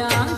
yeah.